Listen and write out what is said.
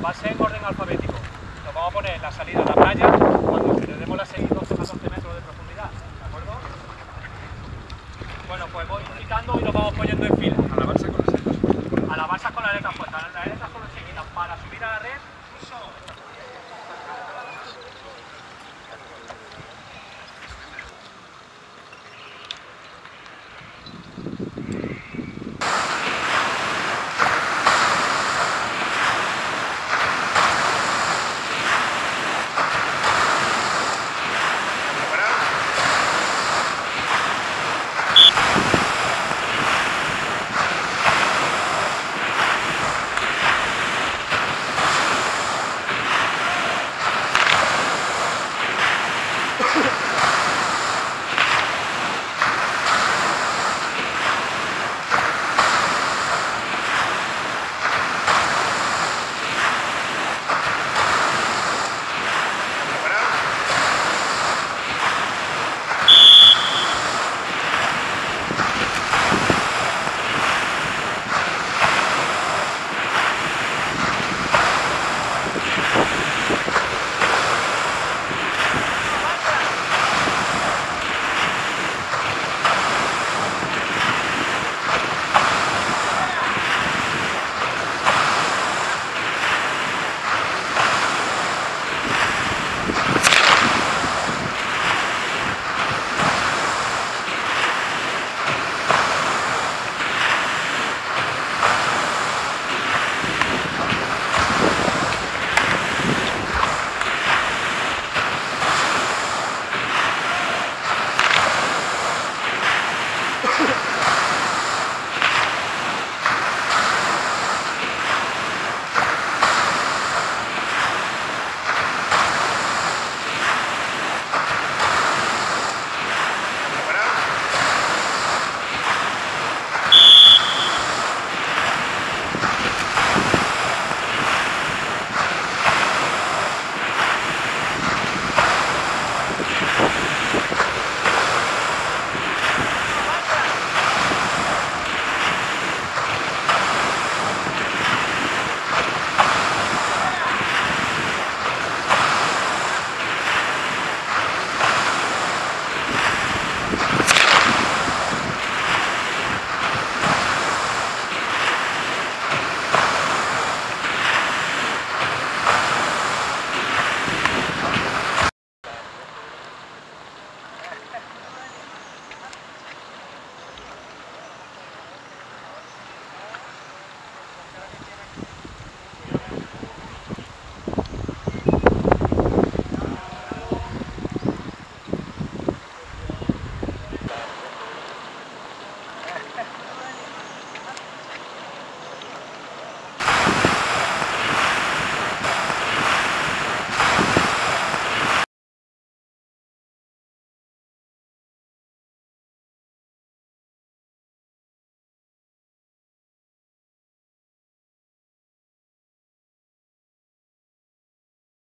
Base en orden alfabético. Nos vamos a poner la salida a la playa cuando generemos la serie a 12 metros de profundidad. ¿De acuerdo? Bueno, pues voy indicando y nos vamos poniendo en fila. A la balsa con las aletas. A la balsa con las aletas fuertes. Las aletas para subir a la red. Eso.